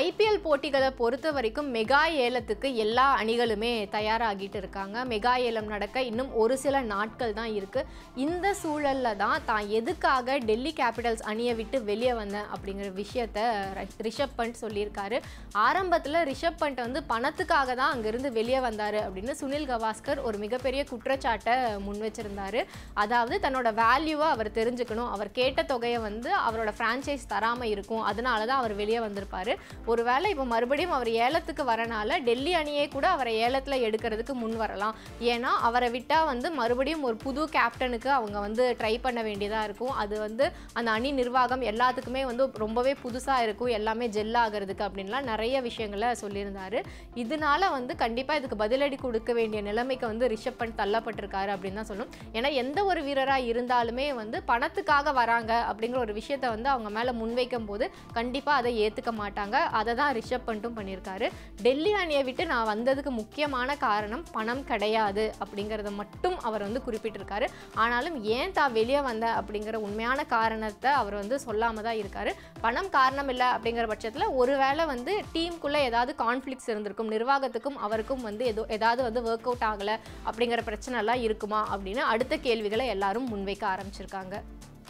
IPL போட்டிகளை பொறுத்த வரைக்கும் மெகா ஏலத்துக்கு எல்லா அணிகளுமே தயாராகிட்டு இருக்காங்க. மெகா ஏலம் நடக்க இன்னும் ஒரு சில நாட்கள் தான் இருக்குது இந்த சூழல்ல தான் தான் எதுக்காக டெல்லி கேபிட்டல்ஸ் அணியை விட்டு வெளியே வந்தேன் அப்படிங்கிற விஷயத்த ரிஷப் பண்ட் சொல்லியிருக்காரு. ஆரம்பத்தில் ரிஷப் பண்ட் வந்து பணத்துக்காக தான் அங்கேருந்து வெளியே வந்தார் அப்படின்னு சுனில் கவாஸ்கர் ஒரு மிகப்பெரிய குற்றச்சாட்டை முன் வச்சுருந்தார். அதாவது தன்னோட வேல்யூவை அவர் தெரிஞ்சுக்கணும். அவர் கேட்ட தொகையை வந்து அவரோட ஃப்ரான்ச்சைஸ் தராமல் இருக்கும். அதனால தான் அவர் வெளியே வந்திருப்பார். ஒருவேளை இப்போ மறுபடியும் அவர் ஏலத்துக்கு வரனால டெல்லி அணியே கூட அவரை ஏலத்தில் எடுக்கிறதுக்கு முன் வரலாம். ஏன்னா அவரை விட்டால் வந்து மறுபடியும் ஒரு புது கேப்டனுக்கு அவங்க வந்து ட்ரை பண்ண வேண்டியதாக இருக்கும். அது வந்து அந்த அணி நிர்வாகம் எல்லாத்துக்குமே வந்து ரொம்பவே புதுசாக இருக்கும். எல்லாமே ஜெல் ஆகிறதுக்கு அப்படின்லாம் நிறைய விஷயங்களை சொல்லியிருந்தார். இதனால வந்து கண்டிப்பாக இதுக்கு பதிலடி கொடுக்க வேண்டிய நிலைமைக்கு வந்து ரிஷப் பண்ட் தள்ளப்பட்டிருக்காரு அப்படின்னு தான் சொல்லணும். ஏன்னா எந்த ஒரு வீரராக இருந்தாலுமே வந்து பணத்துக்காக வராங்க அப்படிங்கிற ஒரு விஷயத்த வந்து அவங்க மேலே முன்வைக்கும் போது கண்டிப்பாக அதை ஏற்றுக்க மாட்டாங்க. அதை தான் ரிஷப் பண்ணிட்டும் பண்ணியிருக்காரு. டெல்லி அணியை விட்டு நான் வந்ததுக்கு முக்கியமான காரணம் பணம் கிடையாது அப்படிங்கிறத மட்டும் அவர் வந்து குறிப்பிட்டிருக்காரு. ஆனாலும் ஏன் தான் வெளியே வந்த அப்படிங்கிற உண்மையான காரணத்தை அவர் வந்து சொல்லாமல் தான் இருக்கார். பணம் காரணம் இல்லை அப்படிங்கிற பட்சத்தில் ஒருவேளை வந்து டீமுக்குள்ளே ஏதாவது கான்ஃப்ளிக்ஸ் இருந்திருக்கும் நிர்வாகத்துக்கும் அவருக்கும் வந்து ஏதோ ஏதாவது வந்து ஒர்க் அவுட் ஆகலை அப்படிங்கிற பிரச்சனைலாம் இருக்குமா அப்படின்னு அடுத்த கேள்விகளை எல்லாரும் முன்வைக்க ஆரம்பிச்சிருக்காங்க.